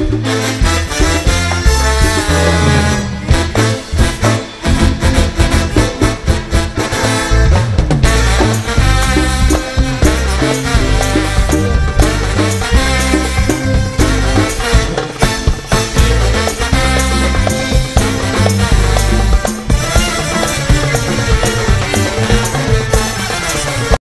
Música